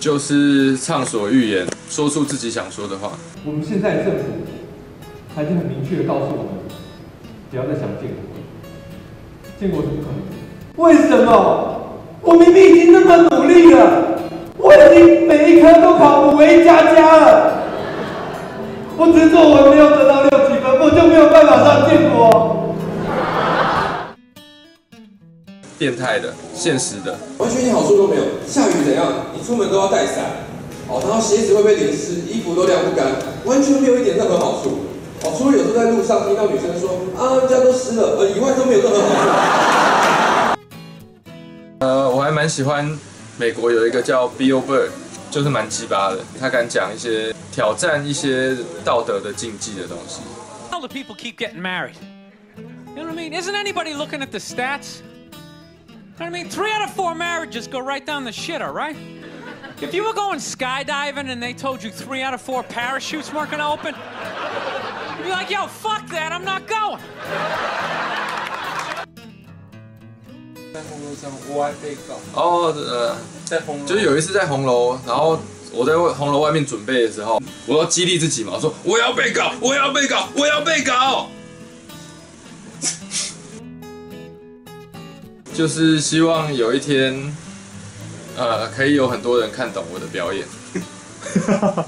就是畅所欲言，说出自己想说的话。我们现在政府已经很明确的告诉我们，不要再想建国，建国是不可能的。为什么？我明明已经那么努力了，我已经每一科都考五 A 加加了，我只作文没有得到六几分，我就没有办法上建国。变态的，现实的，完全一点好处都没有。下雨怎样？你出门都要带伞。哦，然后鞋子会被淋湿，衣服都晾不干，完全没有一点任何好处。哦，除了有时候在路上听到女生说啊，人家都湿了，呃，以外都没有任何好处。呃，我还蛮喜欢美国有一个叫 Bill Burr，就是蛮鸡巴的，他敢讲一些挑战一些道德的禁忌的东西。All the people keep getting married. You know what I mean? Isn't anybody looking at the stats? You know what I mean? Three out of four marriages go right down the shitter, right? If you were going skydiving and they told you three out of four parachutes weren't gonna open, you'd be like, yo, fuck that, I'm not going. 哦，呃，在红楼就是有一次在红楼，然后我在红楼外面准备的时候，我要激励自己嘛，我说我要被告，我要被告，我要被告， 就是希望有一天，呃，可以有很多人看懂我的表演。哈哈哈